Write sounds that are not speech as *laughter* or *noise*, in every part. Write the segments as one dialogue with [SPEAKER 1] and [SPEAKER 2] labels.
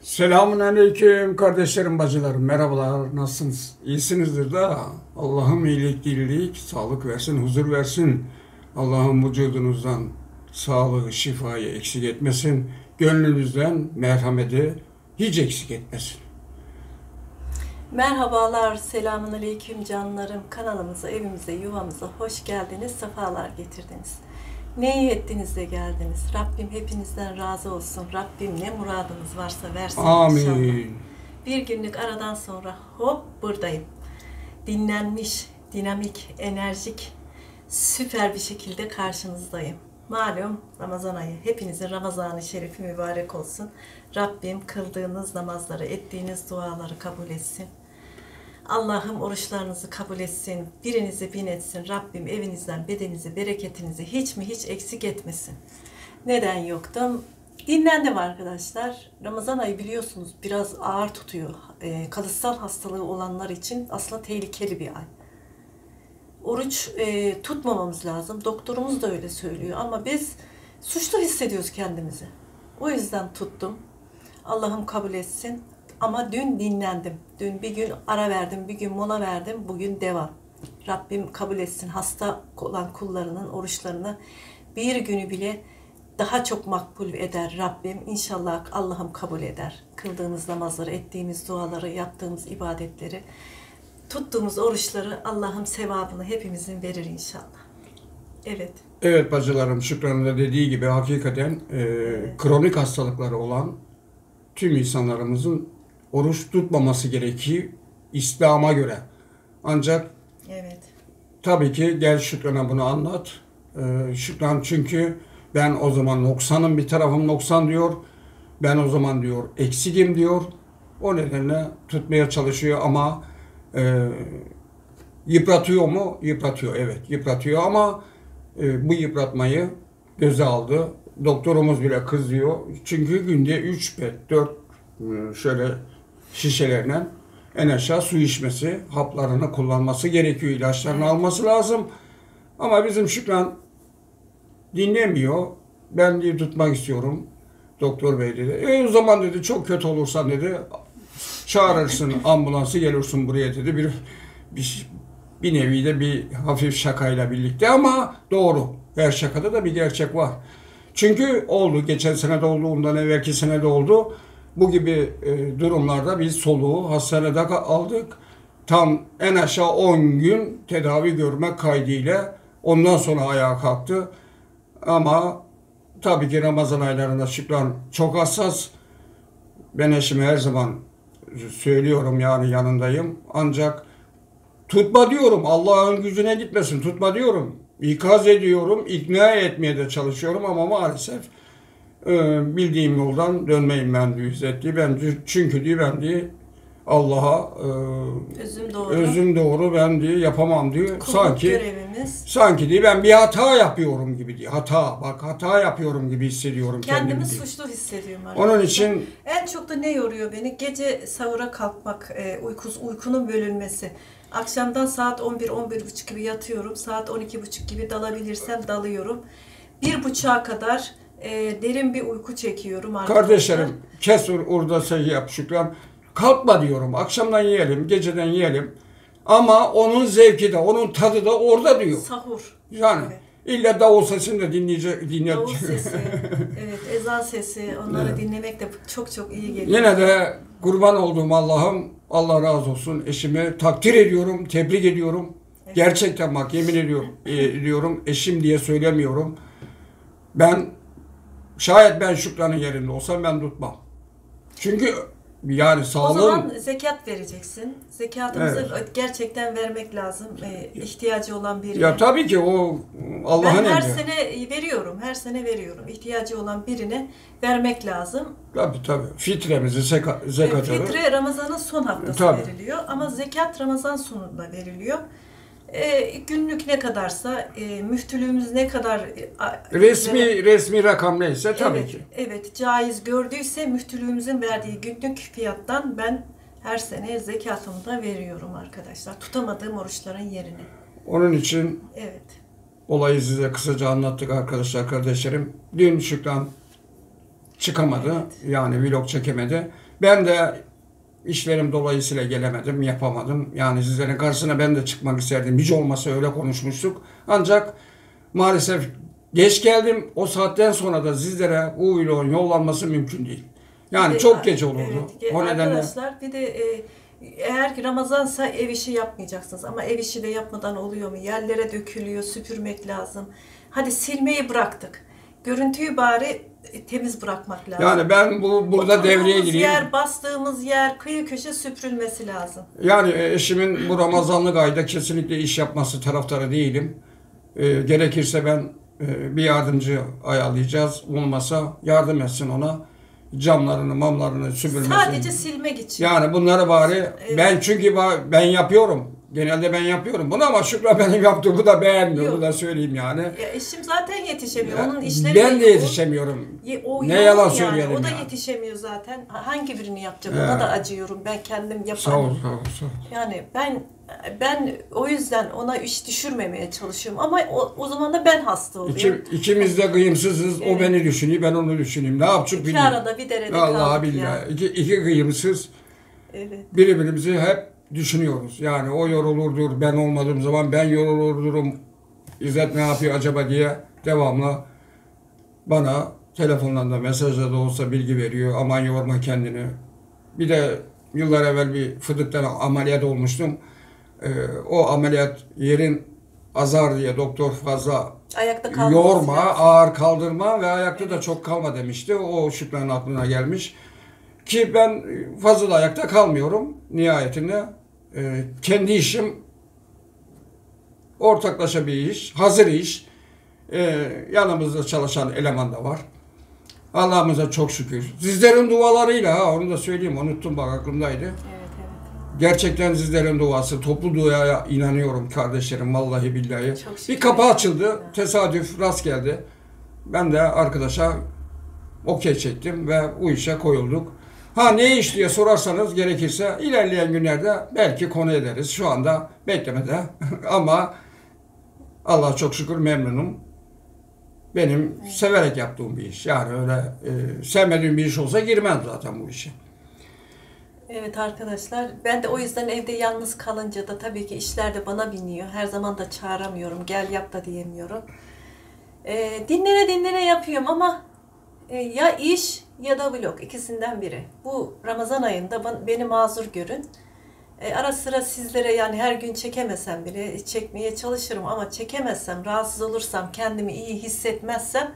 [SPEAKER 1] Selamun aleyküm kardeşlerim, bacılarım. Merhabalar, nasılsınız? İyisinizdir da Allah'ım iyilik, dirilik, sağlık versin, huzur versin. Allah'ım vücudunuzdan sağlığı, şifayı eksik etmesin. Gönlünüzden merhameti hiç eksik etmesin.
[SPEAKER 2] Merhabalar, selamun aleyküm canlarım. Kanalımıza, evimize, yuvamıza hoş geldiniz, sefalar getirdiniz. Ne iyi ettiniz de geldiniz. Rabbim hepinizden razı olsun. Rabbim ne muradınız varsa versin inşallah.
[SPEAKER 1] Amin.
[SPEAKER 2] Bir günlük aradan sonra hop buradayım. Dinlenmiş, dinamik, enerjik, süper bir şekilde karşınızdayım. Malum Ramazan ayı. Hepinizin Ramazan-ı Şerifi mübarek olsun. Rabbim kıldığınız namazları, ettiğiniz duaları kabul etsin. Allah'ım oruçlarınızı kabul etsin. Birinizi bin etsin. Rabbim evinizden bedeninizi, bereketinizi hiç mi hiç eksik etmesin. Neden yoktum? Dinlendim arkadaşlar. Ramazan ayı biliyorsunuz biraz ağır tutuyor. E, kalıtsal hastalığı olanlar için aslında tehlikeli bir ay. Oruç e, tutmamamız lazım. Doktorumuz da öyle söylüyor ama biz suçlu hissediyoruz kendimizi. O yüzden tuttum. Allah'ım kabul etsin. Ama dün dinlendim. Dün bir gün ara verdim, bir gün mola verdim. Bugün devam. Rabbim kabul etsin hasta olan kullarının oruçlarını bir günü bile daha çok makbul eder Rabbim. İnşallah Allah'ım kabul eder. Kıldığımız namazları, ettiğimiz duaları, yaptığımız ibadetleri, tuttuğumuz oruçları Allah'ım sevabını hepimizin verir inşallah. Evet.
[SPEAKER 1] Evet bacılarım, Şükran'ın da dediği gibi hakikaten e, kronik hastalıkları olan tüm insanlarımızın oruç tutmaması gerekiyor İslam'a göre. Ancak
[SPEAKER 2] Evet.
[SPEAKER 1] Tabii ki gel Şükran'a bunu anlat. Ee, Şükran çünkü ben o zaman noksanım bir tarafım noksan diyor. Ben o zaman diyor eksikim diyor. O nedenle tutmaya çalışıyor ama e, yıpratıyor mu? Yıpratıyor evet yıpratıyor ama e, bu yıpratmayı göze aldı. Doktorumuz bile kızıyor. Çünkü günde 3 pet 4 e, şöyle şişelerle en aşağı su içmesi, haplarını kullanması gerekiyor, ilaçlarını alması lazım. Ama bizim Şükran dinlemiyor. Ben diye tutmak istiyorum. Doktor bey dedi. E o zaman dedi çok kötü olursan dedi çağırırsın ambulansı gelirsin buraya dedi. Bir, bir, bir nevi de bir hafif şakayla birlikte ama doğru. Her şakada da bir gerçek var. Çünkü oldu. Geçen sene de oldu. Ondan evvelki sene de oldu. Bu gibi e, durumlarda biz soluğu hastanede aldık. Tam en aşağı 10 gün tedavi görmek kaydıyla ondan sonra ayağa kalktı. Ama tabii ki Ramazan aylarında Şükran çok hassas. Ben eşime her zaman söylüyorum yani yanındayım. Ancak tutma diyorum. Allah'ın gücüne gitmesin. Tutma diyorum. İkaz ediyorum. ikna etmeye de çalışıyorum ama maalesef bildiğim yoldan dönmeyin ben diyor İzzet Ben diyor, çünkü diyor ben diyor Allah'a e,
[SPEAKER 2] Özüm doğru.
[SPEAKER 1] özüm doğru ben diyor yapamam diyor.
[SPEAKER 2] Kulluk
[SPEAKER 1] sanki
[SPEAKER 2] görevimiz.
[SPEAKER 1] sanki diyor ben bir hata yapıyorum gibi diyor. Hata bak hata yapıyorum gibi hissediyorum kendimi
[SPEAKER 2] Kendimi
[SPEAKER 1] diyor.
[SPEAKER 2] suçlu hissediyorum
[SPEAKER 1] Onun
[SPEAKER 2] arkadaşlar.
[SPEAKER 1] için
[SPEAKER 2] En çok da ne yoruyor beni? Gece sahura kalkmak, e, uykus, uykunun bölünmesi. Akşamdan saat 11-11.30 gibi yatıyorum. Saat 12.30 gibi dalabilirsem dalıyorum. Bir buçuğa kadar e, derin bir uyku çekiyorum arkadaşlar.
[SPEAKER 1] kardeşlerim kes or- orada şey yap Şükran. Kalkma diyorum. Akşamdan yiyelim, geceden yiyelim. Ama onun zevki de, onun tadı da orada diyor.
[SPEAKER 2] Sahur.
[SPEAKER 1] Yani
[SPEAKER 2] Evet.
[SPEAKER 1] illa davul sesini de dinleyecek, dinle.
[SPEAKER 2] Davul sesi, *laughs* evet ezan sesi onları
[SPEAKER 1] Evet.
[SPEAKER 2] dinlemek de çok çok iyi geliyor.
[SPEAKER 1] Yine de kurban olduğum Allah'ım Allah razı olsun. Eşimi takdir ediyorum, tebrik ediyorum.
[SPEAKER 2] Evet.
[SPEAKER 1] Gerçekten bak yemin ediyorum, ediyorum eşim diye söylemiyorum. Ben şayet ben Şükran'ın yerinde olsam ben tutmam. Çünkü yani
[SPEAKER 2] O
[SPEAKER 1] sağlığım
[SPEAKER 2] zaman zekat vereceksin. Zekatımızı gerçekten vermek lazım. E, ihtiyacı olan birine.
[SPEAKER 1] ya tabii ki o Allah'ın
[SPEAKER 2] ben her
[SPEAKER 1] emri.
[SPEAKER 2] sene veriyorum. Her sene veriyorum. İhtiyacı olan birine vermek lazım.
[SPEAKER 1] Tabii tabii. Fitremizi, zeka,
[SPEAKER 2] E,
[SPEAKER 1] zekatı.
[SPEAKER 2] Fitre Ramazan'ın son haftası
[SPEAKER 1] Tabii.
[SPEAKER 2] veriliyor. Ama zekat Ramazan sonunda veriliyor. E, günlük ne kadarsa, e, müftülüğümüz ne kadar e,
[SPEAKER 1] Resmi resmi rakam neyse tabii
[SPEAKER 2] evet,
[SPEAKER 1] ki.
[SPEAKER 2] Evet, caiz gördüyse müftülüğümüzün verdiği günlük fiyattan ben her sene zekatımı da veriyorum arkadaşlar. Tutamadığım oruçların yerine.
[SPEAKER 1] Onun için
[SPEAKER 2] Evet.
[SPEAKER 1] Olayı size kısaca anlattık arkadaşlar, kardeşlerim. Dün Şükran çıkamadı.
[SPEAKER 2] Evet.
[SPEAKER 1] Yani vlog çekemedi. Ben de işlerim dolayısıyla gelemedim, yapamadım. Yani sizlerin karşısına ben de çıkmak isterdim. Hiç olmasa öyle konuşmuştuk. Ancak maalesef geç geldim. O saatten sonra da sizlere bu vlogun yollanması mümkün değil. Yani
[SPEAKER 2] de-
[SPEAKER 1] çok geç olurdu.
[SPEAKER 2] Evet,
[SPEAKER 1] o nedenle
[SPEAKER 2] Arkadaşlar bir de e, eğer ki Ramazansa ev işi yapmayacaksınız ama ev işi de yapmadan oluyor mu? Yerlere dökülüyor, süpürmek lazım. Hadi silmeyi bıraktık. Görüntüyü bari e, temiz bırakmak lazım.
[SPEAKER 1] yani ben bu burada
[SPEAKER 2] Oturduğumuz
[SPEAKER 1] devreye gireyim.
[SPEAKER 2] yer, bastığımız yer, kıyı köşe süpürülmesi lazım.
[SPEAKER 1] Yani e, eşimin bu Ramazanlık ayda kesinlikle iş yapması taraftarı değilim. E, gerekirse ben e, bir yardımcı ayarlayacağız. Olmasa yardım etsin ona. Camlarını, mamlarını süpürmesini.
[SPEAKER 2] Sadece silmek için.
[SPEAKER 1] Yani bunları bari
[SPEAKER 2] Evet.
[SPEAKER 1] ben çünkü ben yapıyorum. Genelde ben yapıyorum bunu ama Şükran benim yaptığımı da beğenmiyor.
[SPEAKER 2] Yok.
[SPEAKER 1] Bu da söyleyeyim yani.
[SPEAKER 2] Ya eşim zaten yetişemiyor.
[SPEAKER 1] Ya,
[SPEAKER 2] Onun işleri
[SPEAKER 1] ben de yetişemiyorum.
[SPEAKER 2] Ye- O
[SPEAKER 1] Ne yalan
[SPEAKER 2] yani.
[SPEAKER 1] söyleyelim
[SPEAKER 2] O da
[SPEAKER 1] ya.
[SPEAKER 2] yetişemiyor zaten. Ha- Hangi birini yapacak?
[SPEAKER 1] Evet.
[SPEAKER 2] Ona da acıyorum. Ben kendim yaparım.
[SPEAKER 1] Sağ ol, sağ ol, sağ ol.
[SPEAKER 2] Yani ben ben o yüzden ona iş düşürmemeye çalışıyorum. Ama o, o zaman da ben hasta oluyorum.
[SPEAKER 1] İki, ikimiz de kıyımsızız. O
[SPEAKER 2] Evet.
[SPEAKER 1] beni düşünüyor, ben onu düşüneyim. Ne yapacak
[SPEAKER 2] İki
[SPEAKER 1] bilmiyorum.
[SPEAKER 2] arada bir derede
[SPEAKER 1] Vallahi
[SPEAKER 2] kaldık
[SPEAKER 1] billahi.
[SPEAKER 2] ya.
[SPEAKER 1] İki, iki kıyımsız.
[SPEAKER 2] Evet.
[SPEAKER 1] birbirimizi hep düşünüyoruz. Yani o yorulurdur, ben olmadığım zaman ben yorulurdurum. İzzet ne yapıyor acaba diye devamlı bana telefondan da mesajla da olsa bilgi veriyor. Aman yorma kendini. Bir de yıllar evvel bir fıdıktan ameliyat olmuştum. Ee, o ameliyat yerin azar diye doktor fazla
[SPEAKER 2] Ayakta
[SPEAKER 1] yorma,
[SPEAKER 2] lazım.
[SPEAKER 1] ağır kaldırma ve ayakta da çok kalma demişti. O Şükran'ın aklına gelmiş. Ki ben fazla da ayakta kalmıyorum nihayetinde. E, kendi işim ortaklaşa bir iş, hazır iş. E, yanımızda çalışan eleman da var. Allah'ımıza çok şükür. Sizlerin dualarıyla ha onu da söyleyeyim unuttum bak aklımdaydı.
[SPEAKER 2] Evet evet.
[SPEAKER 1] Gerçekten sizlerin duası, toplu duaya inanıyorum kardeşlerim vallahi billahi. Bir kapı açıldı, tesadüf rast geldi. Ben de arkadaşa okey çektim ve bu işe koyulduk. Ha ne iş diye sorarsanız gerekirse ilerleyen günlerde belki konu ederiz. Şu anda beklemede *laughs* ama Allah çok şükür memnunum. Benim severek yaptığım bir iş. Yani öyle e, sevmediğim bir iş olsa girmem zaten bu işe.
[SPEAKER 2] Evet arkadaşlar ben de o yüzden evde yalnız kalınca da tabii ki işler de bana biniyor. Her zaman da çağıramıyorum. Gel yap da diyemiyorum. Ee, dinlene dinlene yapıyorum ama e, ya iş ya da vlog ikisinden biri. Bu Ramazan ayında beni mazur görün. E, ara sıra sizlere yani her gün çekemesem bile çekmeye çalışırım ama çekemezsem, rahatsız olursam, kendimi iyi hissetmezsem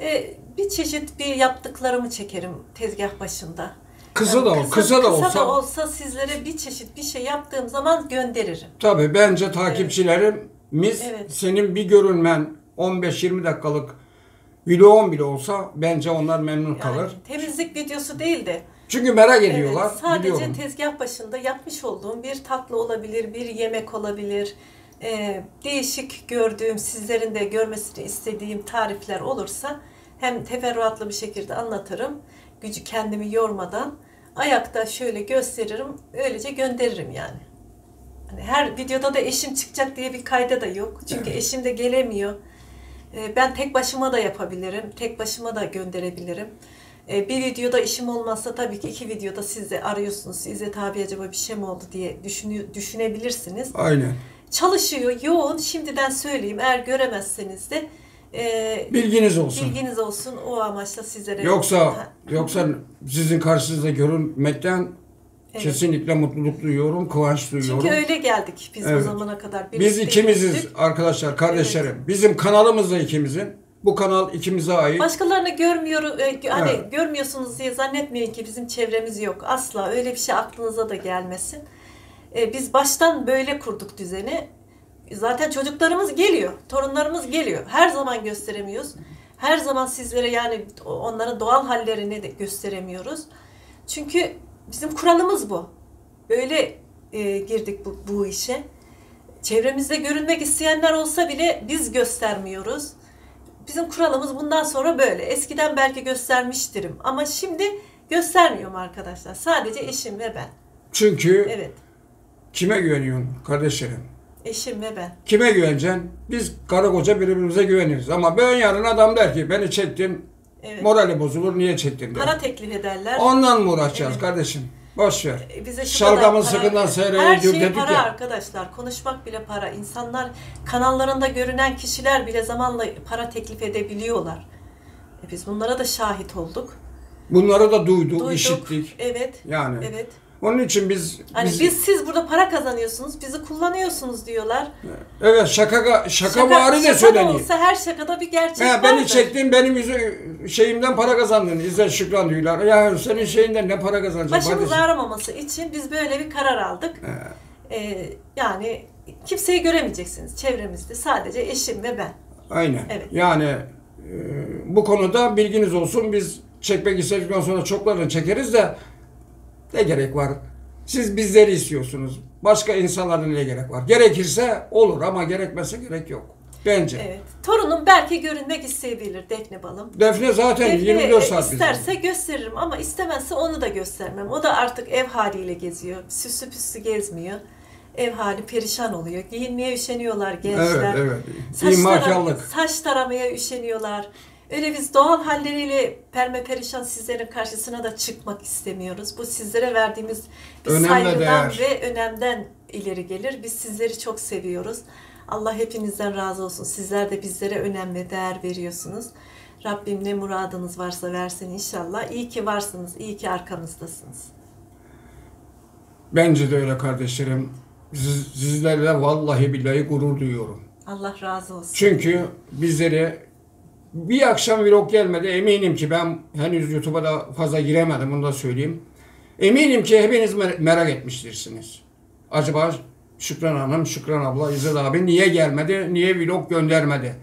[SPEAKER 2] e, bir çeşit bir yaptıklarımı çekerim tezgah başında.
[SPEAKER 1] Kısa da ol, kısa, da olsa.
[SPEAKER 2] Kısa da olsa sizlere bir çeşit bir şey yaptığım zaman gönderirim.
[SPEAKER 1] Tabii bence takipçilerimiz
[SPEAKER 2] Evet.
[SPEAKER 1] senin bir görünmen 15-20 dakikalık vlogun bile olsa bence onlar memnun
[SPEAKER 2] Yani
[SPEAKER 1] kalır.
[SPEAKER 2] temizlik videosu değil de
[SPEAKER 1] Çünkü merak
[SPEAKER 2] evet,
[SPEAKER 1] ediyorlar.
[SPEAKER 2] sadece
[SPEAKER 1] biliyorum.
[SPEAKER 2] tezgah başında yapmış olduğum bir tatlı olabilir, bir yemek olabilir. Ee, değişik gördüğüm, sizlerin de görmesini istediğim tarifler olursa hem teferruatlı bir şekilde anlatırım. Gücü kendimi yormadan ayakta şöyle gösteririm, öylece gönderirim yani. Hani her videoda da eşim çıkacak diye bir kayda da yok. Çünkü eşim de gelemiyor. Ee, Ben tek başıma da yapabilirim. Tek başıma da gönderebilirim. Ee, Bir videoda işim olmazsa tabii ki iki videoda siz de arıyorsunuz. İzzet abi acaba bir şey mi oldu diye düşünü- düşünebilirsiniz.
[SPEAKER 1] Aynen.
[SPEAKER 2] Çalışıyor, yoğun. Şimdiden söyleyeyim. Eğer göremezseniz de e,
[SPEAKER 1] Bilginiz olsun.
[SPEAKER 2] bilginiz olsun. O amaçla sizlere...
[SPEAKER 1] Yoksa yoksa sizin karşınızda görünmekten
[SPEAKER 2] evet.
[SPEAKER 1] kesinlikle mutluluk duyuyorum, kıvanç duyuyorum.
[SPEAKER 2] Çünkü öyle geldik biz
[SPEAKER 1] Evet.
[SPEAKER 2] o zamana kadar.
[SPEAKER 1] Biz ikimiziz
[SPEAKER 2] yürüdük.
[SPEAKER 1] arkadaşlar, kardeşlerim. Bizim kanalımız da ikimizin. Bu kanal ikimize ait.
[SPEAKER 2] Başkalarını görmüyor, e, hani
[SPEAKER 1] Evet.
[SPEAKER 2] görmüyorsunuz diye zannetmeyin ki bizim çevremiz yok. Asla öyle bir şey aklınıza da gelmesin. E, biz baştan böyle kurduk düzeni. Zaten çocuklarımız geliyor, torunlarımız geliyor. Her zaman gösteremiyoruz. Her zaman sizlere yani onların doğal hallerini de gösteremiyoruz. Çünkü bizim kuralımız bu. Böyle e, girdik bu, bu işe. Çevremizde görünmek isteyenler olsa bile biz göstermiyoruz. Bizim kuralımız bundan sonra böyle. Eskiden belki göstermiştirim ama şimdi göstermiyorum arkadaşlar. Sadece eşim ve ben.
[SPEAKER 1] Çünkü
[SPEAKER 2] Evet,
[SPEAKER 1] kime güveniyorsun kardeşlerim?
[SPEAKER 2] eşim ve ben.
[SPEAKER 1] Kime güveneceksin? Biz karı koca birbirimize güveniriz. Ama ben yarın adam der ki beni çektin
[SPEAKER 2] Evet.
[SPEAKER 1] Morali bozulur niye çektin der.
[SPEAKER 2] Para teklif ederler.
[SPEAKER 1] Ondan mı uğraşacağız
[SPEAKER 2] Evet.
[SPEAKER 1] kardeşim? Boş ver.
[SPEAKER 2] E, Bize şu
[SPEAKER 1] Şalgamın
[SPEAKER 2] kadar
[SPEAKER 1] sıkından
[SPEAKER 2] Her
[SPEAKER 1] seyrediyor
[SPEAKER 2] şey
[SPEAKER 1] dedik
[SPEAKER 2] para
[SPEAKER 1] ya.
[SPEAKER 2] arkadaşlar. Konuşmak bile para. İnsanlar kanallarında görünen kişiler bile zamanla para teklif edebiliyorlar. E, Biz bunlara da şahit olduk.
[SPEAKER 1] Bunları da duyduk,
[SPEAKER 2] Duyduk.
[SPEAKER 1] işittik.
[SPEAKER 2] Evet.
[SPEAKER 1] Yani
[SPEAKER 2] Evet.
[SPEAKER 1] Onun için biz,
[SPEAKER 2] Hani
[SPEAKER 1] biz,
[SPEAKER 2] biz siz burada para kazanıyorsunuz, bizi kullanıyorsunuz diyorlar.
[SPEAKER 1] evet şaka şaka, de
[SPEAKER 2] şaka da
[SPEAKER 1] söyleniyor.
[SPEAKER 2] olsa her şakada bir gerçek
[SPEAKER 1] He, beni
[SPEAKER 2] vardır.
[SPEAKER 1] çektin benim yüzü, şeyimden para kazandın. İzzet Şükran diyorlar. Ya senin şeyinden ne para kazanacaksın
[SPEAKER 2] Başımız
[SPEAKER 1] kardeşim?
[SPEAKER 2] ağrımaması için biz böyle bir karar aldık. Ee, yani kimseyi göremeyeceksiniz çevremizde. Sadece eşim ve ben.
[SPEAKER 1] Aynen.
[SPEAKER 2] Evet.
[SPEAKER 1] Yani e, bu konuda bilginiz olsun. Biz çekmek istedikten sonra çoklarını çekeriz de ne gerek var? Siz bizleri istiyorsunuz. Başka insanların ne gerek var? Gerekirse olur ama gerekmezse gerek yok. Bence.
[SPEAKER 2] Evet. Torunum belki görünmek isteyebilir Defne Balım.
[SPEAKER 1] Defne zaten
[SPEAKER 2] Defne
[SPEAKER 1] 24
[SPEAKER 2] e,
[SPEAKER 1] saat bizde.
[SPEAKER 2] isterse gösteririm ama istemezse onu da göstermem. O da artık ev haliyle geziyor. Süslü püslü gezmiyor. Ev hali perişan oluyor. Giyinmeye üşeniyorlar gençler.
[SPEAKER 1] Evet, evet.
[SPEAKER 2] Saç,
[SPEAKER 1] İmakarlık.
[SPEAKER 2] tara- saç taramaya üşeniyorlar. Öyle biz doğal halleriyle perme perişan sizlerin karşısına da çıkmak istemiyoruz. Bu sizlere verdiğimiz bir
[SPEAKER 1] Önem ve
[SPEAKER 2] saygıdan
[SPEAKER 1] değer.
[SPEAKER 2] ve önemden ileri gelir. Biz sizleri çok seviyoruz. Allah hepinizden razı olsun. Sizler de bizlere önem ve değer veriyorsunuz. Rabbim ne muradınız varsa versin inşallah. İyi ki varsınız, iyi ki arkamızdasınız.
[SPEAKER 1] Bence de öyle kardeşlerim. Siz, sizlerle vallahi billahi gurur duyuyorum.
[SPEAKER 2] Allah razı olsun.
[SPEAKER 1] Çünkü bizleri bir akşam vlog gelmedi. Eminim ki ben henüz YouTube'a da fazla giremedim bunu da söyleyeyim. Eminim ki hepiniz mer- merak etmiştirsiniz. Acaba Şükran Hanım, Şükran abla, İzzet abi niye gelmedi? Niye vlog göndermedi?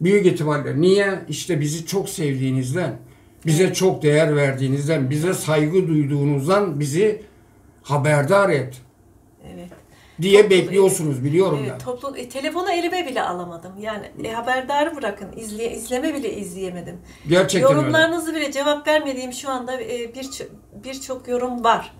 [SPEAKER 1] Büyük ihtimalle niye? İşte bizi çok sevdiğinizden, bize çok değer verdiğinizden, bize saygı duyduğunuzdan bizi haberdar et
[SPEAKER 2] Evet.
[SPEAKER 1] Diye
[SPEAKER 2] Çok-
[SPEAKER 1] bekliyorsunuz biliyorum
[SPEAKER 2] Evet,
[SPEAKER 1] ben.
[SPEAKER 2] toplu, e, telefonu elime bile alamadım. Yani e, haberdarı bırakın, izleye, izleme bile izleyemedim.
[SPEAKER 1] Gerçekten öyle.
[SPEAKER 2] Yorumlarınızı bile cevap vermediğim şu anda e, birçok birçok yorum var.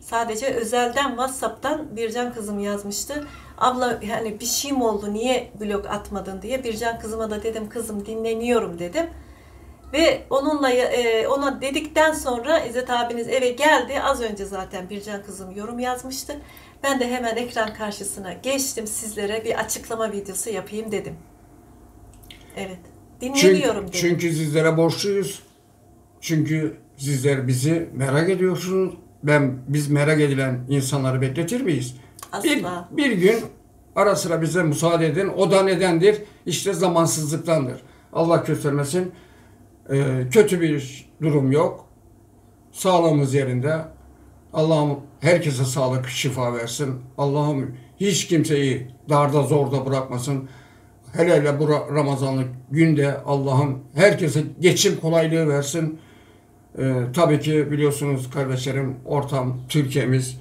[SPEAKER 2] Sadece özelden WhatsApp'tan Bircan kızım yazmıştı. Abla yani bir şey mi oldu niye blog atmadın diye Bircan kızıma da dedim kızım dinleniyorum dedim. Ve onunla e, ona dedikten sonra İzzet abiniz eve geldi. Az önce zaten Bircan kızım yorum yazmıştı. Ben de hemen ekran karşısına geçtim sizlere bir açıklama videosu yapayım dedim. Evet.
[SPEAKER 1] Çünkü,
[SPEAKER 2] Dinleniyorum dedim.
[SPEAKER 1] çünkü sizlere borçluyuz. Çünkü sizler bizi merak ediyorsunuz. Ben biz merak edilen insanları bekletir miyiz? Bir,
[SPEAKER 2] Asla.
[SPEAKER 1] bir gün ara sıra bize müsaade edin. O da nedendir? İşte zamansızlıktandır. Allah göstermesin. Ee, kötü bir durum yok. Sağlığımız yerinde. Allah'ım herkese sağlık, şifa versin. Allah'ım hiç kimseyi darda zorda bırakmasın. Hele hele bu Ra- Ramazanlık günde Allah'ım herkese geçim kolaylığı versin. Ee, tabii ki biliyorsunuz kardeşlerim ortam Türkiye'miz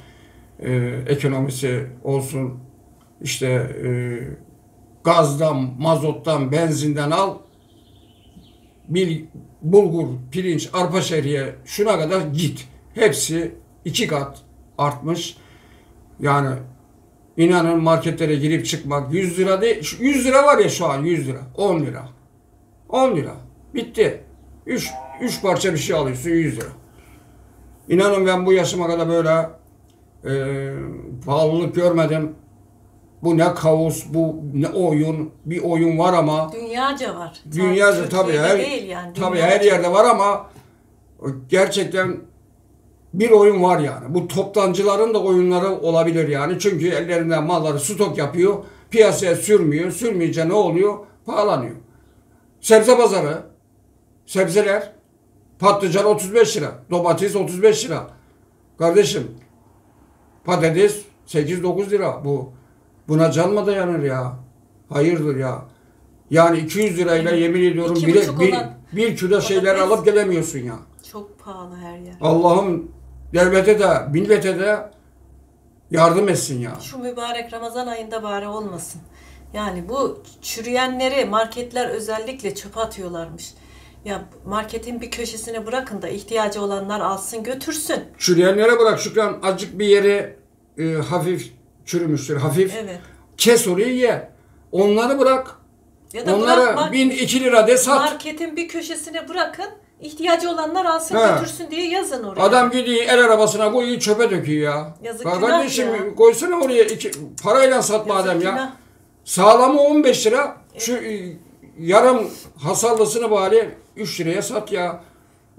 [SPEAKER 1] e, ekonomisi olsun işte e, gazdan, mazottan, benzinden al bir bulgur, pirinç, arpa şehriye şuna kadar git. Hepsi iki kat artmış. Yani inanın marketlere girip çıkmak 100 lira değil. şu 100 lira var ya şu an 100 lira. 10 lira. 10 lira. Bitti. 3 3 parça bir şey alıyorsun 100 lira. İnanın ben bu yaşıma kadar böyle e, pahalılık görmedim. Bu ne kaos, bu ne oyun. Bir oyun var ama
[SPEAKER 2] Dünyaca var.
[SPEAKER 1] Dünyaca tabii
[SPEAKER 2] Türkiye'de
[SPEAKER 1] her
[SPEAKER 2] değil yani.
[SPEAKER 1] tabii
[SPEAKER 2] dünyaca.
[SPEAKER 1] her yerde var ama gerçekten bir oyun var yani. Bu toptancıların da oyunları olabilir yani. Çünkü ellerinden malları stok yapıyor. Piyasaya sürmüyor. Sürmeyince ne oluyor? Pahalanıyor. Sebze pazarı. Sebzeler. Patlıcan 35 lira. Domates 35 lira. Kardeşim patates 8-9 lira. Bu buna can mı dayanır ya? Hayırdır ya? Yani 200 lirayla yemin ediyorum bir, bir, bir kilo şeyler alıp gelemiyorsun ya.
[SPEAKER 2] Çok pahalı her yer.
[SPEAKER 1] Allah'ım devlete de millete de yardım etsin ya.
[SPEAKER 2] Şu mübarek Ramazan ayında bari olmasın. Yani bu çürüyenleri marketler özellikle çöpe atıyorlarmış. Ya marketin bir köşesine bırakın da ihtiyacı olanlar alsın götürsün.
[SPEAKER 1] Çürüyenlere bırak Şükran azıcık bir yeri e, hafif çürümüştür hafif.
[SPEAKER 2] Evet.
[SPEAKER 1] Kes orayı ye. Onları bırak.
[SPEAKER 2] Ya da
[SPEAKER 1] Onlara
[SPEAKER 2] bırakma,
[SPEAKER 1] bin iki lira de sat.
[SPEAKER 2] marketin bir köşesine bırakın. İhtiyacı olanlar alsın
[SPEAKER 1] He.
[SPEAKER 2] götürsün diye yazın oraya.
[SPEAKER 1] Adam gidiyor el arabasına koyuyor çöpe döküyor ya.
[SPEAKER 2] Yazık,
[SPEAKER 1] Bak
[SPEAKER 2] günah
[SPEAKER 1] kardeşim
[SPEAKER 2] ya.
[SPEAKER 1] koysana oraya iki, parayla sat
[SPEAKER 2] Yazık
[SPEAKER 1] ya.
[SPEAKER 2] günah.
[SPEAKER 1] Sağlamı 15 lira. Şu e, yarım hasarlısını bari 3 liraya sat ya.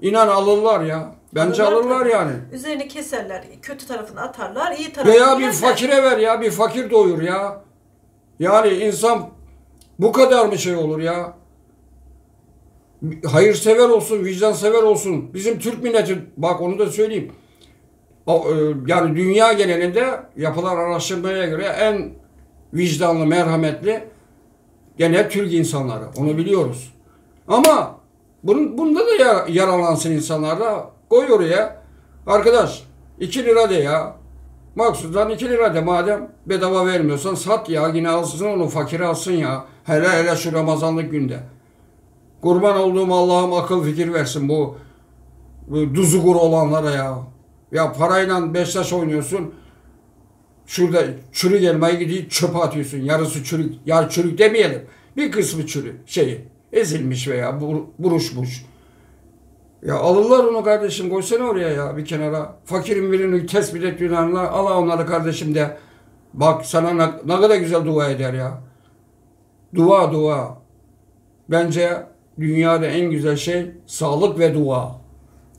[SPEAKER 1] İnan alırlar ya. Bence
[SPEAKER 2] Alırlar
[SPEAKER 1] alırlar
[SPEAKER 2] tabii.
[SPEAKER 1] yani.
[SPEAKER 2] Üzerini keserler. Kötü tarafını atarlar. iyi tarafını
[SPEAKER 1] Veya bir
[SPEAKER 2] yerler.
[SPEAKER 1] fakire ver ya. Bir fakir doyur ya. Yani insan bu kadar mı şey olur ya? Hayırsever olsun, vicdansever olsun. Bizim Türk milleti, bak onu da söyleyeyim. E, yani dünya genelinde yapılan araştırmaya göre en vicdanlı, merhametli gene Türk insanları. Onu biliyoruz. Ama bunun, bunda da ya- yaralansın insanlar da koy oraya. Arkadaş 2 lira de ya. Maksudan 2 lira de madem bedava vermiyorsan sat ya yine alsın onu fakir alsın ya. Hele hele şu Ramazanlık günde. Kurban olduğum Allah'ım akıl fikir versin bu, bu duzugur olanlara ya. Ya parayla Beşiktaş oynuyorsun. Şurada çürük elmayı gidiyor çöpe atıyorsun. Yarısı çürük. Ya çürük demeyelim. Bir kısmı çürük. Şey ezilmiş veya bur- buruşmuş. Ya alırlar onu kardeşim koysana oraya ya bir kenara. Fakirin birini tespit et günahını al onları kardeşim de. Bak sana ne, ne kadar güzel dua eder ya. Dua dua. Bence dünyada en güzel şey sağlık ve dua.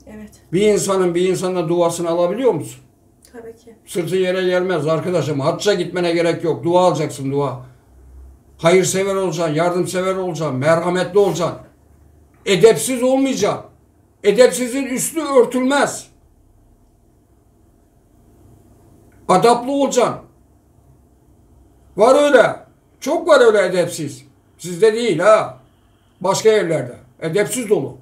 [SPEAKER 2] Evet.
[SPEAKER 1] Bir insanın bir insanla duasını alabiliyor musun?
[SPEAKER 2] Tabii ki.
[SPEAKER 1] Sırtı yere gelmez arkadaşım. Hacca gitmene gerek yok. Dua alacaksın dua. Hayırsever olacaksın, yardımsever olacaksın, merhametli olacaksın. Edepsiz olmayacaksın. Edepsizin üstü örtülmez. Adaplı olacaksın. Var öyle. Çok var öyle edepsiz. Sizde değil ha. Başka yerlerde. Edepsiz dolu.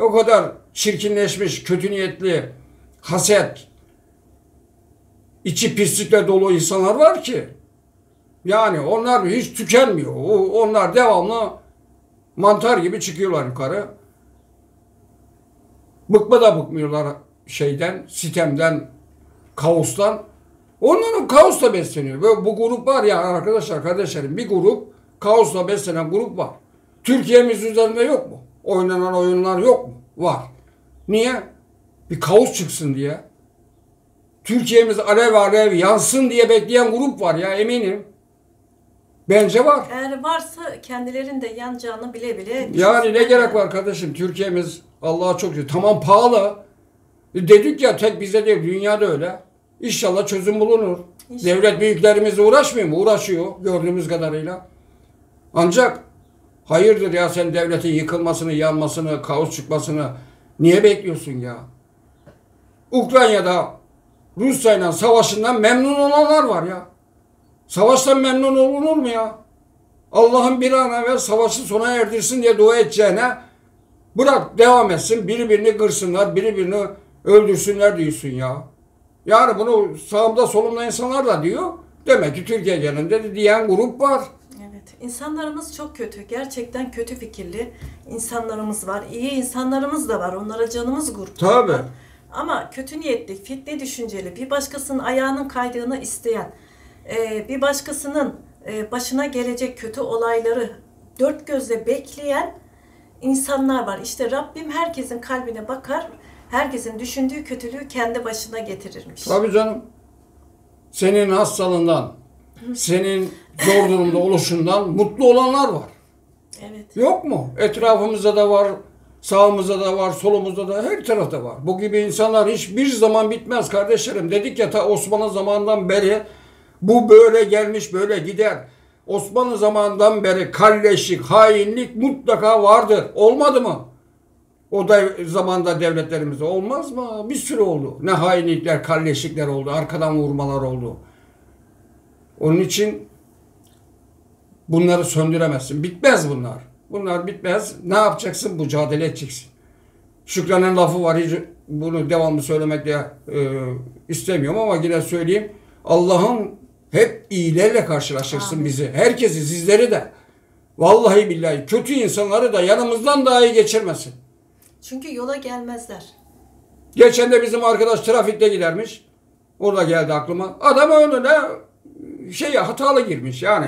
[SPEAKER 1] O kadar çirkinleşmiş, kötü niyetli, haset, içi pislikle dolu insanlar var ki. Yani onlar hiç tükenmiyor. Onlar devamlı mantar gibi çıkıyorlar yukarı. Bıkma da bıkmıyorlar şeyden, sitemden, kaostan. Onların kaosla besleniyor. Böyle bu grup var ya arkadaşlar, kardeşlerim bir grup kaosla beslenen grup var. Türkiye'miz üzerinde yok mu? Oynanan oyunlar yok mu? Var. Niye? Bir kaos çıksın diye. Türkiye'miz alev alev yansın diye bekleyen grup var ya eminim. Bence var.
[SPEAKER 2] Eğer varsa kendilerinin de yanacağını bile bile
[SPEAKER 1] Yani ne gerek var kardeşim? Türkiye'miz Allah'a çok şükür. Tamam pahalı. E Dedik ya tek bizde değil dünyada öyle. İnşallah çözüm bulunur.
[SPEAKER 2] İnşallah.
[SPEAKER 1] Devlet büyüklerimizle uğraşmıyor mu? Uğraşıyor gördüğümüz kadarıyla. Ancak hayırdır ya sen devletin yıkılmasını, yanmasını, kaos çıkmasını niye bekliyorsun ya? Ukrayna'da Rusya'yla savaşından memnun olanlar var ya. Savaştan memnun olunur mu ya? Allah'ın bir an evvel savaşı sona erdirsin diye dua edeceğine bırak devam etsin. Birbirini kırsınlar, birbirini öldürsünler diyorsun ya. Yani bunu sağımda solumda insanlar da diyor. Demek ki Türkiye genelinde de diyen grup var.
[SPEAKER 2] Evet. İnsanlarımız çok kötü. Gerçekten kötü fikirli insanlarımız var. İyi insanlarımız da var. Onlara canımız grup.
[SPEAKER 1] Tabii.
[SPEAKER 2] Ama kötü niyetli, fitne düşünceli, bir başkasının ayağının kaydığını isteyen, e, bir başkasının e, başına gelecek kötü olayları dört gözle bekleyen insanlar var. İşte Rabbim herkesin kalbine bakar, herkesin düşündüğü kötülüğü kendi başına getirirmiş.
[SPEAKER 1] Tabii canım. Senin hastalığından, senin zor durumda oluşundan mutlu olanlar var.
[SPEAKER 2] Evet.
[SPEAKER 1] Yok mu? Etrafımızda da var, sağımızda da var, solumuzda da her tarafta var. Bu gibi insanlar hiçbir zaman bitmez kardeşlerim. Dedik ya ta Osmanlı zamanından beri bu böyle gelmiş böyle gider. Osmanlı zamanından beri kalleşlik, hainlik mutlaka vardır. Olmadı mı? O da zamanda devletlerimizde olmaz mı? Bir sürü oldu. Ne hainlikler, kalleşlikler oldu, arkadan vurmalar oldu. Onun için bunları söndüremezsin. Bitmez bunlar. Bunlar bitmez. Ne yapacaksın? Mücadele edeceksin. Şükran'ın lafı var. Hiç bunu devamlı söylemekle e, istemiyorum ama yine söyleyeyim. Allah'ın hep iyilerle karşılaştırsın
[SPEAKER 2] Amin.
[SPEAKER 1] bizi. Herkesi, sizleri de. Vallahi billahi kötü insanları da yanımızdan daha iyi geçirmesin.
[SPEAKER 2] Çünkü yola gelmezler.
[SPEAKER 1] Geçen de bizim arkadaş trafikte gidermiş. Orada geldi aklıma. Adam önüne şey hatalı girmiş yani.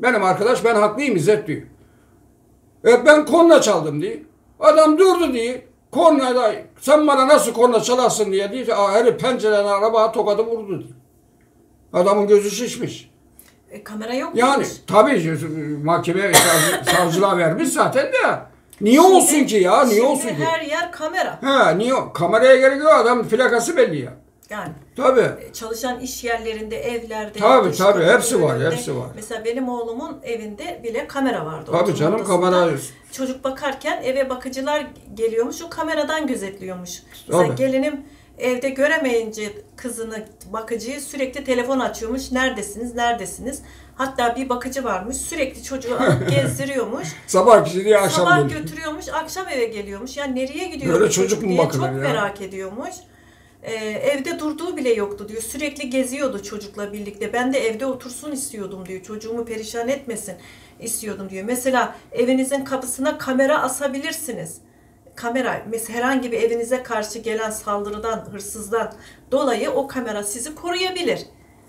[SPEAKER 1] Benim arkadaş ben haklıyım İzzet diyor. E ben korna çaldım diye. Adam durdu diye. Kornada sen bana nasıl korna çalarsın diye diye. Herif pencereden araba tokadı vurdu diye. Adamın gözü şişmiş.
[SPEAKER 2] E, kamera yok
[SPEAKER 1] Yani
[SPEAKER 2] muymuş?
[SPEAKER 1] tabii mahkeme savcı- *laughs* savcılığa vermiş zaten de. Niye olsun ki ya? Niye
[SPEAKER 2] Şimdi
[SPEAKER 1] olsun ki?
[SPEAKER 2] her yer kamera.
[SPEAKER 1] He niye? Kameraya gerek yok adam plakası belli ya.
[SPEAKER 2] Yani
[SPEAKER 1] Tabii.
[SPEAKER 2] e, çalışan iş yerlerinde, evlerde,
[SPEAKER 1] Tabii, tabii, hepsi var, hepsi var.
[SPEAKER 2] Mesela benim oğlumun evinde bile kamera vardı.
[SPEAKER 1] Tabii canım kamera
[SPEAKER 2] Çocuk bakarken eve bakıcılar geliyormuş, o kameradan gözetliyormuş. Mesela
[SPEAKER 1] Tabii.
[SPEAKER 2] gelinim evde göremeyince kızını, bakıcıyı sürekli telefon açıyormuş. Neredesiniz, neredesiniz? Hatta bir bakıcı varmış, sürekli çocuğu *laughs* gezdiriyormuş.
[SPEAKER 1] sabah diye akşam
[SPEAKER 2] Sabah götürüyormuş, akşam eve geliyormuş. Yani nereye gidiyor
[SPEAKER 1] Böyle
[SPEAKER 2] bu
[SPEAKER 1] çocuk mu bakılır
[SPEAKER 2] çok
[SPEAKER 1] ya?
[SPEAKER 2] merak ediyormuş. Ee, evde durduğu bile yoktu diyor. Sürekli geziyordu çocukla birlikte. Ben de evde otursun istiyordum diyor. Çocuğumu perişan etmesin istiyordum diyor. Mesela evinizin kapısına kamera asabilirsiniz. Kamera, mesela herhangi bir evinize karşı gelen saldırıdan, hırsızdan dolayı o kamera sizi koruyabilir.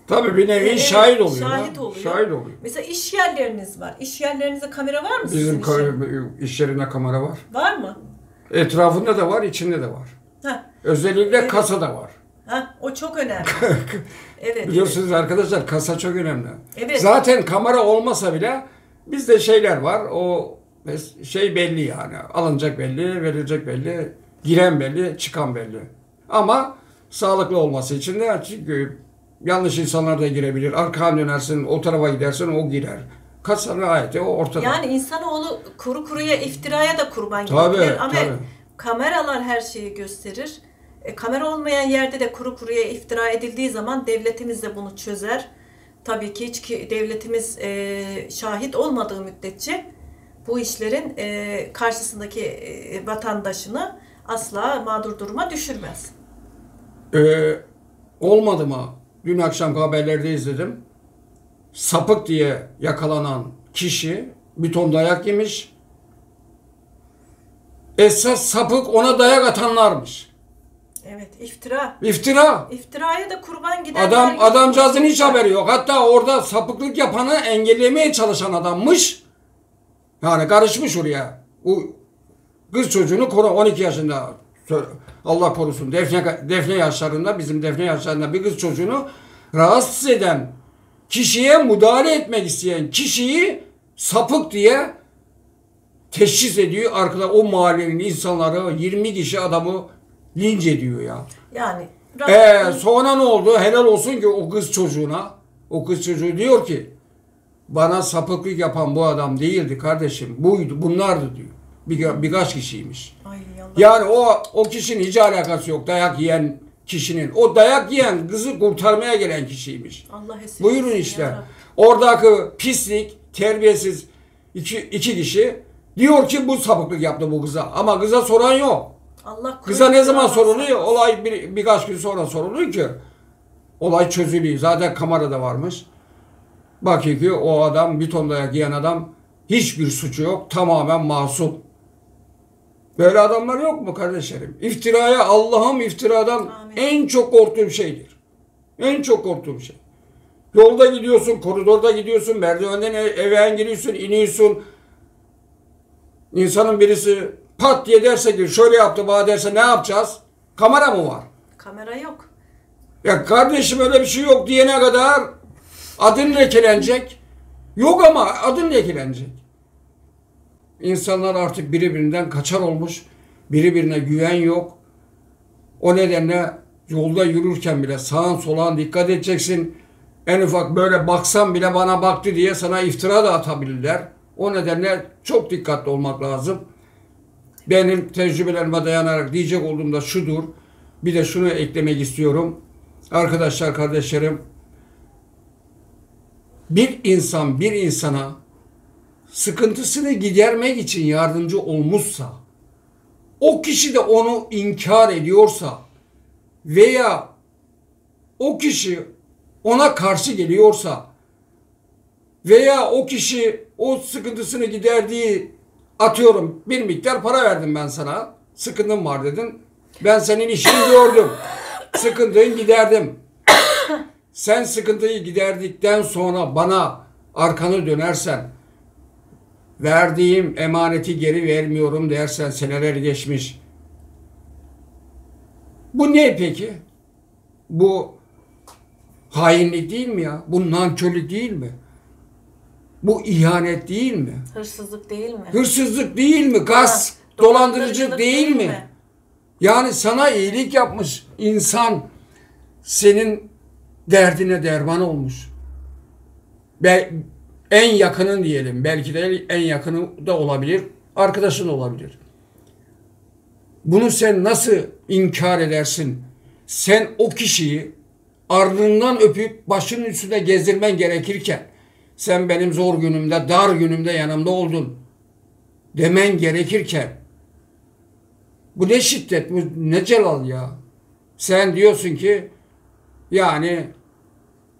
[SPEAKER 1] Tabii bir nevi
[SPEAKER 2] Evet,
[SPEAKER 1] şahit oluyor.
[SPEAKER 2] Şahit
[SPEAKER 1] ha.
[SPEAKER 2] oluyor.
[SPEAKER 1] Şahit oluyor.
[SPEAKER 2] Mesela iş yerleriniz var. İş yerlerinizde kamera var mı sizin
[SPEAKER 1] Bizim
[SPEAKER 2] iş
[SPEAKER 1] ka-
[SPEAKER 2] yerinde?
[SPEAKER 1] iş yerinde kamera var.
[SPEAKER 2] Var mı?
[SPEAKER 1] Etrafında da var, içinde de var.
[SPEAKER 2] Ha,
[SPEAKER 1] Özellikle
[SPEAKER 2] Evet.
[SPEAKER 1] kasada var.
[SPEAKER 2] ha, o çok önemli. *laughs* evet.
[SPEAKER 1] Biliyorsunuz arkadaşlar kasa çok önemli.
[SPEAKER 2] Evet.
[SPEAKER 1] Zaten kamera olmasa bile bizde şeyler var. O şey belli yani. Alınacak belli, verilecek belli, giren belli, çıkan belli. Ama sağlıklı olması için de çünkü yanlış insanlar da girebilir. Arkan dönersin, o tarafa gidersin, o girer. Kasanın ayeti o ortada.
[SPEAKER 2] Yani insanoğlu kuru kuruya iftiraya da kurban
[SPEAKER 1] Tabii,
[SPEAKER 2] gidebilir ama
[SPEAKER 1] tabii.
[SPEAKER 2] Kameralar her şeyi gösterir. E, kamera olmayan yerde de kuru kuruya iftira edildiği zaman devletimiz de bunu çözer. Tabii ki hiç ki devletimiz e, şahit olmadığı müddetçe bu işlerin e, karşısındaki e, vatandaşını asla mağdur duruma düşürmez.
[SPEAKER 1] Ee, olmadı mı? Dün akşam haberlerde izledim. Sapık diye yakalanan kişi bir ton dayak yemiş. Esas sapık ona dayak atanlarmış.
[SPEAKER 2] Evet, iftira.
[SPEAKER 1] İftira.
[SPEAKER 2] İftiraya da kurban gidenler
[SPEAKER 1] Adam adamcağızın hiç haberi yok. Hatta orada sapıklık yapanı engellemeye çalışan adammış. Yani karışmış oraya. Bu kız çocuğunu koru 12 yaşında Allah korusun defne, defne yaşlarında bizim defne yaşlarında bir kız çocuğunu rahatsız eden kişiye müdahale etmek isteyen kişiyi sapık diye teşhis ediyor. Arkada o mahallenin insanları 20 kişi adamı linç ediyor ya.
[SPEAKER 2] Yani
[SPEAKER 1] Ee, sonra ne oldu? Helal olsun ki o kız çocuğuna. O kız çocuğu diyor ki bana sapıklık yapan bu adam değildi kardeşim. Buydu, bunlardı diyor. Bir, birkaç kişiymiş.
[SPEAKER 2] Ay.
[SPEAKER 1] Yani o o kişinin hiç alakası yok. Dayak yiyen kişinin. O dayak yiyen kızı kurtarmaya gelen kişiymiş.
[SPEAKER 2] Allah
[SPEAKER 1] Buyurun işte. Oradaki pislik, terbiyesiz iki, iki kişi diyor ki bu sapıklık yaptı bu kıza. Ama kıza soran yok.
[SPEAKER 2] Allah
[SPEAKER 1] Kıza ne zaman soruluyor? Olay bir, birkaç gün sonra soruluyor ki olay çözülüyor. Zaten kamerada varmış. Bakıyor ki o adam bir ton dayak yiyen adam hiçbir suçu yok. Tamamen masum. Böyle adamlar yok mu kardeşlerim? İftiraya Allah'ım iftiradan
[SPEAKER 2] Amin.
[SPEAKER 1] en çok korktuğum şeydir. En çok korktuğum şey. Yolda gidiyorsun, koridorda gidiyorsun, merdivenden ev- eve giriyorsun, iniyorsun. İnsanın birisi pat diye derse ki şöyle yaptı bana derse ne yapacağız? Kamera mı var?
[SPEAKER 2] Kamera yok.
[SPEAKER 1] Ya kardeşim öyle bir şey yok diyene kadar adın lekelenecek. Yok ama adın lekelenecek. İnsanlar artık birbirinden kaçar olmuş. Birbirine güven yok. O nedenle yolda yürürken bile sağın solağın dikkat edeceksin. En ufak böyle baksan bile bana baktı diye sana iftira da atabilirler. O nedenle çok dikkatli olmak lazım. Benim tecrübelerime dayanarak diyecek olduğum da şudur. Bir de şunu eklemek istiyorum. Arkadaşlar, kardeşlerim. Bir insan bir insana sıkıntısını gidermek için yardımcı olmuşsa, o kişi de onu inkar ediyorsa veya o kişi ona karşı geliyorsa veya o kişi o sıkıntısını giderdiği atıyorum bir miktar para verdim ben sana. Sıkıntın var dedin. Ben senin işini gördüm. Sıkıntını giderdim. Sen sıkıntıyı giderdikten sonra bana arkanı dönersen, verdiğim emaneti geri vermiyorum dersen seneler geçmiş. Bu ne peki? Bu hainlik değil mi ya? Bu nankörlük değil mi? Bu ihanet değil mi?
[SPEAKER 2] Hırsızlık değil mi?
[SPEAKER 1] Hırsızlık değil mi? Gaz,
[SPEAKER 2] Ha,
[SPEAKER 1] dolandırıcılık değil mi? Yani sana iyilik yapmış insan senin derdine derman olmuş. Be en yakının diyelim. Belki de en yakını da olabilir. Arkadaşın olabilir. Bunu sen nasıl inkar edersin? Sen o kişiyi ardından öpüp başının üstünde gezdirmen gerekirken sen benim zor günümde, dar günümde yanımda oldun demen gerekirken bu ne şiddet, bu ne celal ya. Sen diyorsun ki yani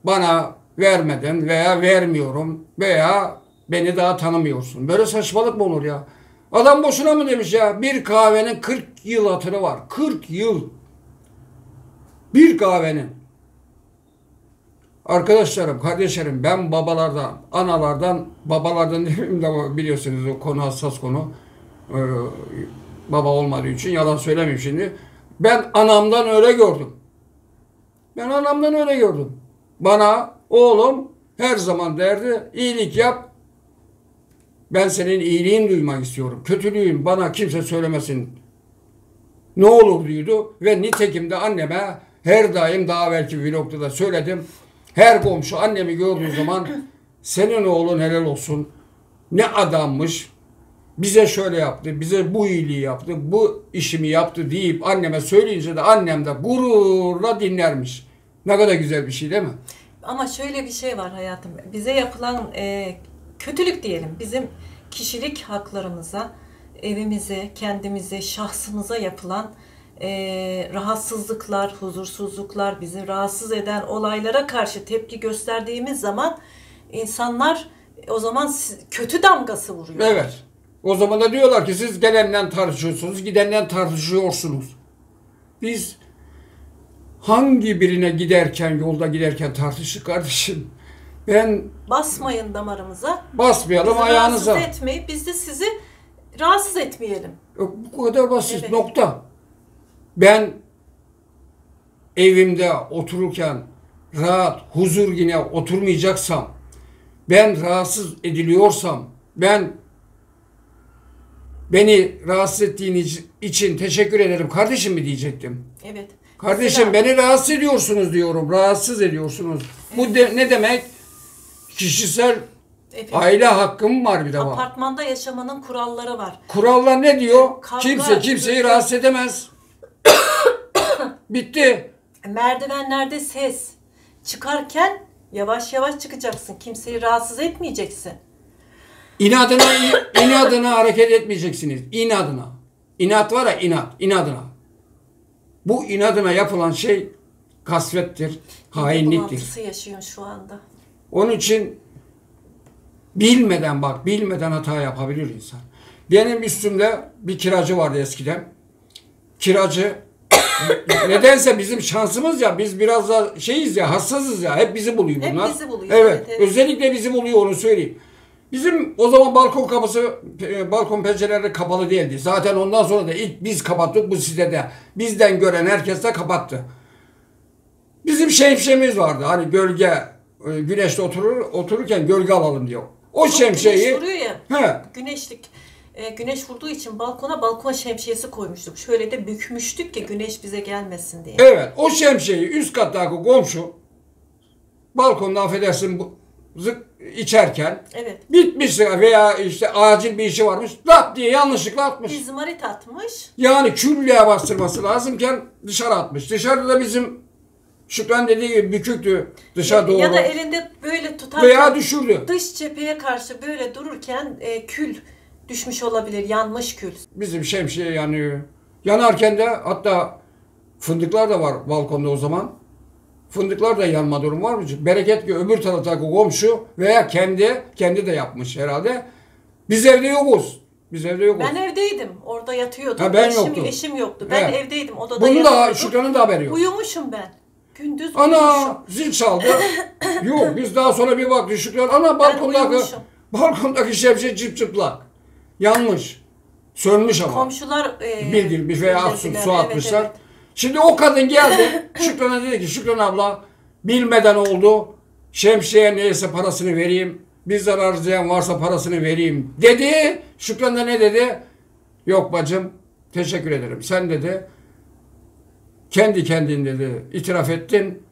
[SPEAKER 1] bana vermeden veya vermiyorum veya beni daha tanımıyorsun. Böyle saçmalık mı olur ya? Adam boşuna mı demiş ya? Bir kahvenin 40 yıl hatırı var. 40 yıl. Bir kahvenin. Arkadaşlarım, kardeşlerim ben babalardan, analardan, babalardan *laughs* demeyeyim de biliyorsunuz o konu hassas konu. Ee, baba olmadığı için yalan söylemeyeyim şimdi. Ben anamdan öyle gördüm. Ben anamdan öyle gördüm. Bana oğlum her zaman derdi iyilik yap. Ben senin iyiliğini duymak istiyorum. Kötülüğün bana kimse söylemesin. Ne olur diyordu ve nitekim de anneme her daim daha belki vlogda da söyledim. Her komşu annemi gördüğü zaman senin oğlun helal olsun. Ne adammış. Bize şöyle yaptı, bize bu iyiliği yaptı, bu işimi yaptı deyip anneme söyleyince de annem de gururla dinlermiş. Ne kadar güzel bir şey değil mi?
[SPEAKER 2] Ama şöyle bir şey var hayatım. Bize yapılan e, kötülük diyelim. Bizim kişilik haklarımıza, evimize, kendimize, şahsımıza yapılan e, rahatsızlıklar, huzursuzluklar, bizi rahatsız eden olaylara karşı tepki gösterdiğimiz zaman insanlar o zaman kötü damgası vuruyor.
[SPEAKER 1] Evet. O zaman da diyorlar ki siz gelenden tartışıyorsunuz, gidenden tartışıyorsunuz. Biz hangi birine giderken, yolda giderken tartıştık kardeşim? Ben
[SPEAKER 2] Basmayın damarımıza.
[SPEAKER 1] basmayalım
[SPEAKER 2] Bizi
[SPEAKER 1] ayağınıza.
[SPEAKER 2] rahatsız etmeyin. Biz de sizi rahatsız etmeyelim.
[SPEAKER 1] Bu kadar basit
[SPEAKER 2] Evet.
[SPEAKER 1] nokta. Ben evimde otururken rahat, huzur yine oturmayacaksam, ben rahatsız ediliyorsam, ben beni rahatsız ettiğiniz için teşekkür ederim kardeşim mi diyecektim.
[SPEAKER 2] Evet.
[SPEAKER 1] Kardeşim
[SPEAKER 2] Mesela-
[SPEAKER 1] beni rahatsız ediyorsunuz diyorum. Rahatsız ediyorsunuz. Bu de, ne demek? Kişisel
[SPEAKER 2] Evet.
[SPEAKER 1] aile hakkım var bir de var.
[SPEAKER 2] Apartmanda yaşamanın kuralları var.
[SPEAKER 1] Kurallar ne diyor?
[SPEAKER 2] Kavga,
[SPEAKER 1] Kimse kimseyi rahatsız edemez. *coughs* Bitti.
[SPEAKER 2] Merdivenlerde ses. Çıkarken yavaş yavaş çıkacaksın. Kimseyi rahatsız etmeyeceksin.
[SPEAKER 1] İnadına inadına hareket etmeyeceksiniz. İnadına. İnat var ya inat. inadına. Bu inadına yapılan şey kasvettir, hainliktir.
[SPEAKER 2] Yaşıyorsun şu anda.
[SPEAKER 1] Onun için bilmeden bak bilmeden hata yapabilir insan. Benim üstümde bir kiracı vardı eskiden. Kiracı *coughs* nedense bizim şansımız ya biz biraz da şeyiz ya hassasız ya hep bizi buluyor
[SPEAKER 2] Hep
[SPEAKER 1] bunlar.
[SPEAKER 2] bizi buluyor,
[SPEAKER 1] Evet,
[SPEAKER 2] evet, evet.
[SPEAKER 1] özellikle bizi buluyor onu söyleyeyim. Bizim o zaman balkon kapısı, e, balkon pencereleri kapalı değildi. Zaten ondan sonra da ilk biz kapattık bu sitede. Bizden gören herkes de kapattı. Bizim şemsiyemiz vardı. Hani gölge, e, güneşte oturur, otururken gölge alalım diyor. O
[SPEAKER 2] Çok
[SPEAKER 1] şemsiyeyi,
[SPEAKER 2] güneş vuruyor ya.
[SPEAKER 1] he,
[SPEAKER 2] Güneşlik. E, güneş vurduğu için balkona balkon şemsiyesi koymuştuk. Şöyle de bükmüştük ki güneş bize gelmesin diye.
[SPEAKER 1] evet o şemsiyeyi üst kattaki komşu balkonda affedersin bu zık içerken
[SPEAKER 2] Evet.
[SPEAKER 1] bitmiş veya işte acil bir işi varmış lap diye yanlışlıkla atmış.
[SPEAKER 2] İzmarit atmış.
[SPEAKER 1] Yani küllüğe bastırması lazımken dışarı atmış. Dışarıda da bizim Şükran dediği gibi büküktü dışa doğru.
[SPEAKER 2] Ya da elinde böyle tutarken
[SPEAKER 1] veya düşürdü.
[SPEAKER 2] dış cepheye karşı böyle dururken e, kül düşmüş olabilir. Yanmış kül.
[SPEAKER 1] Bizim şemsiye yanıyor. Yanarken de hatta fındıklar da var balkonda o zaman. Fındıklar da yanma durum var mı? Bereket ki öbür taraftaki komşu veya kendi kendi de yapmış herhalde. Biz evde yokuz. Biz evde yokuz.
[SPEAKER 2] Ben evdeydim. Orada yatıyordum.
[SPEAKER 1] Ha, ben
[SPEAKER 2] eşim,
[SPEAKER 1] yoktum.
[SPEAKER 2] eşim yoktu. Ben
[SPEAKER 1] He.
[SPEAKER 2] evdeydim. Odada
[SPEAKER 1] Bunun da. Şükran'ın da haberi yok.
[SPEAKER 2] Uyumuşum ben. Gündüz uyumuşum.
[SPEAKER 1] Ana zil çaldı. Yok biz daha sonra bir baktık Şükran. Ana balkondaki,
[SPEAKER 2] uyumuşum.
[SPEAKER 1] balkondaki şemsiye cıp çıplak. Yanmış. Sönmüş ama.
[SPEAKER 2] Komşular e,
[SPEAKER 1] Bildir bir veya su,
[SPEAKER 2] bildirdiler.
[SPEAKER 1] su
[SPEAKER 2] Evet,
[SPEAKER 1] atmışlar.
[SPEAKER 2] evet.
[SPEAKER 1] Şimdi o kadın geldi. *laughs* Şükran'a dedi ki Şükran abla bilmeden oldu. Şemsiye neyse parasını vereyim. Bizden arızayan varsa parasını vereyim dedi. Şükran da ne dedi? Yok bacım teşekkür ederim. Sen dedi kendi kendin dedi itiraf ettin.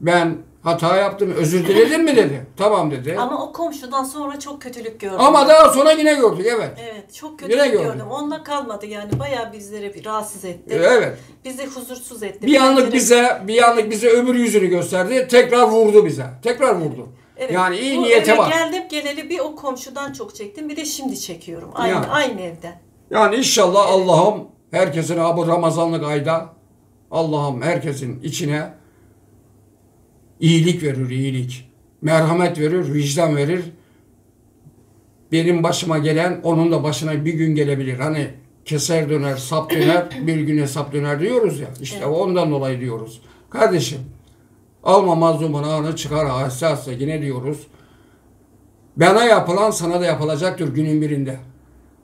[SPEAKER 1] Ben hata yaptım özür diledin mi dedi. Tamam dedi. Ama,
[SPEAKER 2] Ama o komşudan sonra çok kötülük gördüm.
[SPEAKER 1] daha sonra yine gördük evet.
[SPEAKER 2] Evet çok
[SPEAKER 1] Yine
[SPEAKER 2] kötülük
[SPEAKER 1] gördüm.
[SPEAKER 2] gördüm. Onunla kalmadı yani bayağı bizleri bir rahatsız etti.
[SPEAKER 1] Evet.
[SPEAKER 2] Bizi huzursuz etti.
[SPEAKER 1] Bir anlık bize bir anlık bize öbür yüzünü gösterdi. Tekrar vurdu bize. Tekrar vurdu.
[SPEAKER 2] Evet.
[SPEAKER 1] Yani iyi
[SPEAKER 2] Bu
[SPEAKER 1] niyete
[SPEAKER 2] eve
[SPEAKER 1] var.
[SPEAKER 2] Geldim geleli bir o komşudan çok çektim bir de şimdi çekiyorum. Aynı
[SPEAKER 1] Yani.
[SPEAKER 2] aynı evden.
[SPEAKER 1] Yani inşallah Allah'ım herkesin ha bu Ramazanlık ayda Allah'ım herkesin içine iyilik verir, iyilik. Merhamet verir, vicdan verir. Benim başıma gelen onun da başına bir gün gelebilir. Hani keser döner, sap döner, *coughs* bir gün hesap döner diyoruz ya. İşte
[SPEAKER 2] Evet.
[SPEAKER 1] ondan dolayı diyoruz. Kardeşim alma mazlumun ağını çıkar aheste yine diyoruz. Bana yapılan sana da yapılacaktır günün birinde.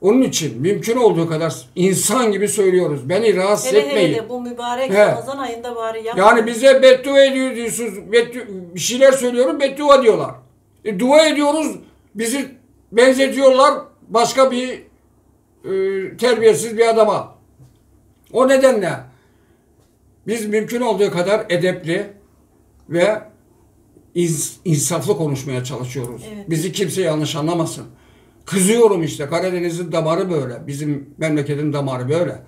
[SPEAKER 1] Onun için mümkün olduğu kadar insan gibi söylüyoruz. Beni rahatsız
[SPEAKER 2] Hele
[SPEAKER 1] etmeyin.
[SPEAKER 2] hele bu mübarek
[SPEAKER 1] He.
[SPEAKER 2] Ramazan ayında bari yapmayın.
[SPEAKER 1] Yani bize beddua ediyor diyorsunuz. beddu- bir şeyler söylüyorum beddua diyorlar. E, dua ediyoruz. Bizi benzetiyorlar başka bir e, terbiyesiz bir adama. O nedenle biz mümkün olduğu kadar edepli ve ins- insaflı konuşmaya çalışıyoruz.
[SPEAKER 2] Evet.
[SPEAKER 1] Bizi kimse yanlış anlamasın. Kızıyorum işte. Karadeniz'in damarı böyle. Bizim memleketin damarı böyle.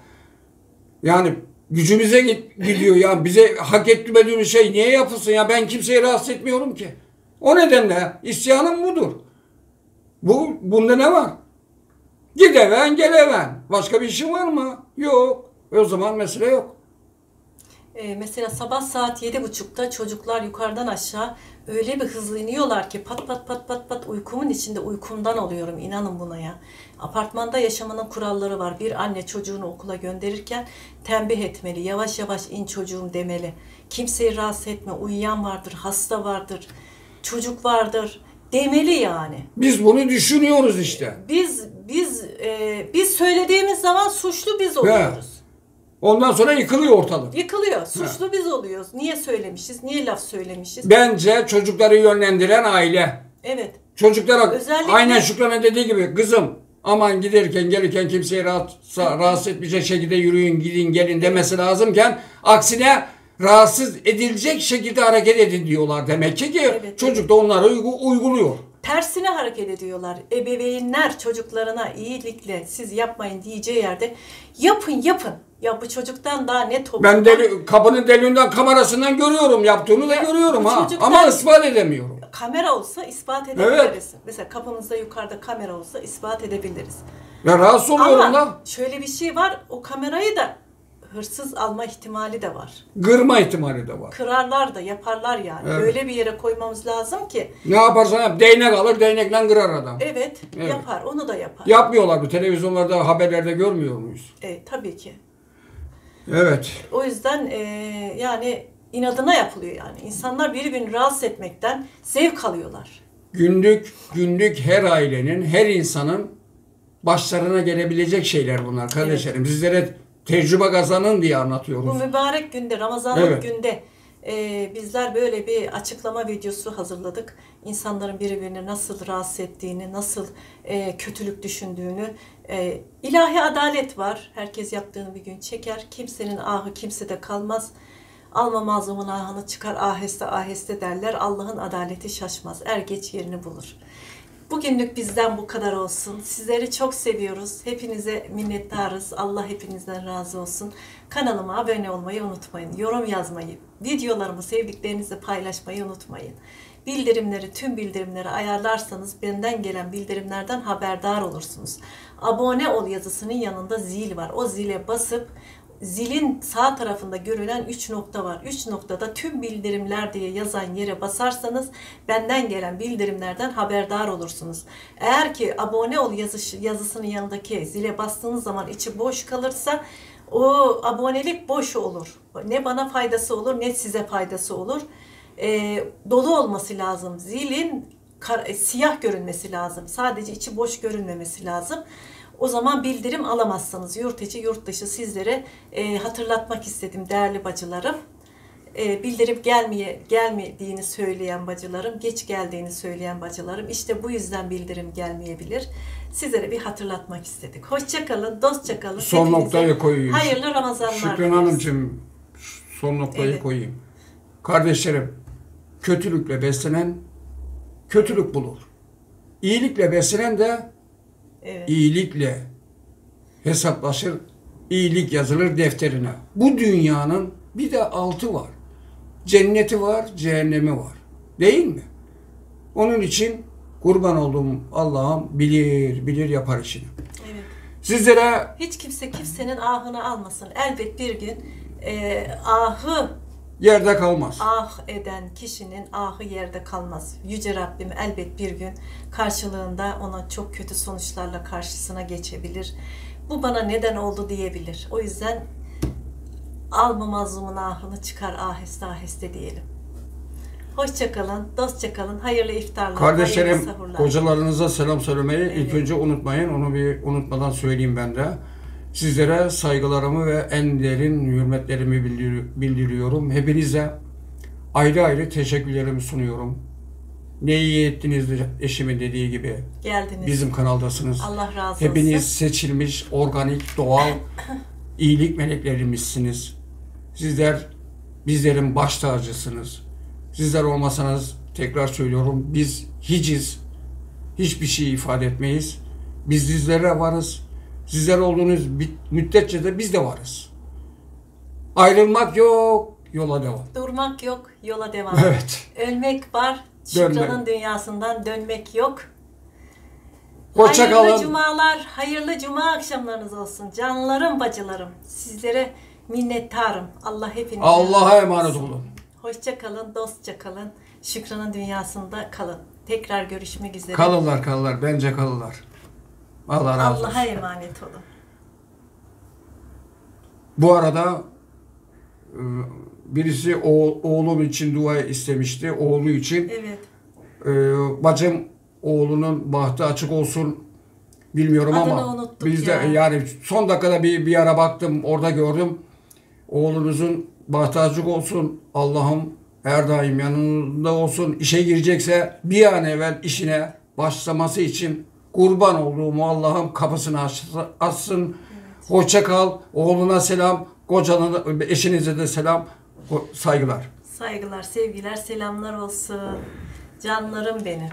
[SPEAKER 1] Yani gücümüze git- gidiyor ya. Bize hak etmediğimiz şey niye yapılsın ya? Ben kimseyi rahatsız etmiyorum ki. O nedenle isyanım budur. Bu bunda ne var? Gideven geleven. Başka bir işin var mı? Yok. O zaman mesele yok.
[SPEAKER 2] Ee, mesela sabah saat yedi buçukta çocuklar yukarıdan aşağı öyle bir hızlı iniyorlar ki pat pat pat pat pat uykumun içinde uykumdan oluyorum inanın buna ya. Apartmanda yaşamanın kuralları var. Bir anne çocuğunu okula gönderirken tembih etmeli. Yavaş yavaş in çocuğum demeli. Kimseyi rahatsız etme. Uyuyan vardır, hasta vardır, çocuk vardır demeli yani.
[SPEAKER 1] Biz bunu düşünüyoruz işte.
[SPEAKER 2] Biz biz e, biz söylediğimiz zaman suçlu biz oluyoruz.
[SPEAKER 1] Ondan sonra yıkılıyor ortalık.
[SPEAKER 2] Yıkılıyor. Suçlu biz oluyoruz. Niye söylemişiz? Niye laf söylemişiz?
[SPEAKER 1] Bence çocukları yönlendiren aile.
[SPEAKER 2] Evet.
[SPEAKER 1] Çocuklara
[SPEAKER 2] Özellikle-
[SPEAKER 1] aynen Şükran'ın dediği gibi kızım aman giderken gelirken kimseyi rahatsız, rahatsız etmeyecek şekilde yürüyün gidin gelin demesi lazımken aksine rahatsız edilecek şekilde hareket edin diyorlar demek ki ki
[SPEAKER 2] Evet,
[SPEAKER 1] çocuk da onları uygu- uyguluyor.
[SPEAKER 2] Tersine hareket ediyorlar. Ebeveynler çocuklarına iyilikle siz yapmayın diyeceği yerde yapın yapın. Ya bu çocuktan daha ne toplumdan...
[SPEAKER 1] Ben deli, kapının deliğinden kamerasından görüyorum yaptığını da
[SPEAKER 2] Ya,
[SPEAKER 1] görüyorum ha ama ispat edemiyorum.
[SPEAKER 2] Kamera olsa ispat edebiliriz. Mesela kapımızda yukarıda kamera olsa ispat edebiliriz.
[SPEAKER 1] Ya rahatsız oluyorum
[SPEAKER 2] Ama
[SPEAKER 1] da
[SPEAKER 2] şöyle bir şey var. O kamerayı da hırsız alma ihtimali de var.
[SPEAKER 1] gırma ihtimali de var.
[SPEAKER 2] Kırarlar da yaparlar yani.
[SPEAKER 1] Evet.
[SPEAKER 2] Öyle bir yere koymamız lazım ki
[SPEAKER 1] Ne yaparsan yap değnek alır değnekle kırar adam.
[SPEAKER 2] evet,
[SPEAKER 1] Evet.
[SPEAKER 2] yapar. Onu da yapar.
[SPEAKER 1] Yapmıyorlar bu televizyonlarda haberlerde görmüyor muyuz?
[SPEAKER 2] E, tabii ki.
[SPEAKER 1] Evet.
[SPEAKER 2] O yüzden e, yani inadına yapılıyor yani. İnsanlar birbirini rahatsız etmekten zevk alıyorlar.
[SPEAKER 1] Günlük günlük her ailenin, her insanın başlarına gelebilecek şeyler bunlar kardeşlerim. Sizlere tecrübe kazanın diye
[SPEAKER 2] Bu
[SPEAKER 1] anlatıyoruz.
[SPEAKER 2] mübarek günde, Ramazanlık
[SPEAKER 1] Evet.
[SPEAKER 2] günde e, bizler böyle bir açıklama videosu hazırladık. İnsanların birbirini nasıl rahatsız ettiğini, nasıl e, kötülük düşündüğünü. E, ilahi adalet var. Herkes yaptığını bir gün çeker. Kimsenin ahı kimsede kalmaz. Alma mazlumun ahını çıkar aheste aheste derler. Allah'ın adaleti şaşmaz. Er geç yerini bulur. Bugünlük bizden bu kadar olsun. Sizleri çok seviyoruz. Hepinize minnettarız. Allah hepinizden razı olsun. Kanalıma abone olmayı unutmayın. Yorum yazmayı, videolarımı sevdiklerinizle paylaşmayı unutmayın. Bildirimleri, tüm bildirimleri ayarlarsanız benden gelen bildirimlerden haberdar olursunuz. Abone ol yazısının yanında zil var. O zile basıp zilin sağ tarafında görülen 3 nokta var. 3 noktada tüm bildirimler diye yazan yere basarsanız benden gelen bildirimlerden haberdar olursunuz. Eğer ki abone ol yazışı, yazısının yanındaki zile bastığınız zaman içi boş kalırsa O abonelik boş olur. Ne bana faydası olur ne size faydası olur. Ee, dolu olması lazım. Zilin kar- e, siyah görünmesi lazım. Sadece içi boş görünmemesi lazım. O zaman bildirim alamazsınız. Yurt içi, yurt dışı sizlere e, hatırlatmak istedim değerli bacılarım. E, bildirip gelmeye gelmediğini söyleyen bacılarım, geç geldiğini söyleyen bacılarım. İşte bu yüzden bildirim gelmeyebilir. Sizlere bir hatırlatmak istedik. Hoşça kalın, dostça kalın.
[SPEAKER 1] Son
[SPEAKER 2] Hepinize
[SPEAKER 1] noktayı koyayım.
[SPEAKER 2] Hayırlı Ramazanlar.
[SPEAKER 1] Şükran. Hanımcığım son noktayı
[SPEAKER 2] Evet.
[SPEAKER 1] koyayım. Kardeşlerim kötülükle beslenen kötülük bulur. İyilikle beslenen de
[SPEAKER 2] Evet.
[SPEAKER 1] iyilikle hesaplaşır, iyilik yazılır defterine. Bu dünyanın bir de altı var. Cenneti var, cehennemi var. Değil mi? Onun için kurban olduğum Allah'ım bilir, bilir yapar işini.
[SPEAKER 2] evet.
[SPEAKER 1] Sizlere
[SPEAKER 2] Hiç kimse kimsenin ahını almasın. Elbet bir gün e, ahı
[SPEAKER 1] yerde kalmaz.
[SPEAKER 2] ah eden kişinin ahı yerde kalmaz. Yüce Rabbim elbet bir gün karşılığında ona çok kötü sonuçlarla karşısına geçebilir. Bu bana neden oldu diyebilir. O yüzden alma mazlumun ahını çıkar aheste aheste diyelim. Hoşça kalın, dostça kalın. Hayırlı iftarlar,
[SPEAKER 1] Kardeşlerim,
[SPEAKER 2] hayırlı sahurlar.
[SPEAKER 1] kocalarınıza selam söylemeyi ilk
[SPEAKER 2] Evet.
[SPEAKER 1] önce unutmayın. Onu bir unutmadan söyleyeyim ben de. Sizlere saygılarımı ve en derin hürmetlerimi bildir- bildiriyorum. Hepinize ayrı ayrı teşekkürlerimi sunuyorum. Ne iyi ettiniz eşimin dediği gibi.
[SPEAKER 2] Geldiniz.
[SPEAKER 1] Bizim kanaldasınız.
[SPEAKER 2] Allah razı olsun.
[SPEAKER 1] Hepiniz seçilmiş, organik, doğal *coughs* iyilik meleklerimizsiniz. Sizler bizlerin baş tacısınız. Sizler olmasanız tekrar söylüyorum biz hiciz. Hiçbir şey ifade etmeyiz. Biz sizlere varız. Sizler olduğunuz müddetçe de biz de varız. Ayrılmak yok, yola devam.
[SPEAKER 2] Durmak yok, yola devam. *laughs*
[SPEAKER 1] Evet.
[SPEAKER 2] Ölmek var. Şükran'ın dünyasından dönmek yok.
[SPEAKER 1] Hoşça
[SPEAKER 2] hayırlı
[SPEAKER 1] kalın.
[SPEAKER 2] cumalar, hayırlı cuma akşamlarınız olsun. Canlarım, bacılarım. Sizlere minnettarım. Allah hepinize.
[SPEAKER 1] Allah'a emanet olun.
[SPEAKER 2] Hoşça kalın, dostça kalın. Şükran'ın dünyasında kalın. Tekrar görüşmek üzere.
[SPEAKER 1] Kalırlar kalırlar. Bence kalırlar. Allah razı olsun.
[SPEAKER 2] Allah'a emanet olun.
[SPEAKER 1] Bu arada e, birisi oğ- oğlum için dua istemişti. Oğlu için.
[SPEAKER 2] Evet.
[SPEAKER 1] E, bacım oğlunun bahtı açık olsun. Bilmiyorum
[SPEAKER 2] Adını
[SPEAKER 1] ama biz de
[SPEAKER 2] ya.
[SPEAKER 1] yani son dakikada bir bir ara baktım orada gördüm. Oğlunuzun bahtı açık olsun. Allah'ım her daim yanında olsun. İşe girecekse bir an evvel işine başlaması için kurban olduğum Allah'ım kapısını aç- açsın. Hoşça kal. Oğluna selam. Kocanın, eşinize de selam. Saygılar.
[SPEAKER 2] Saygılar, sevgiler, selamlar olsun. Canlarım benim.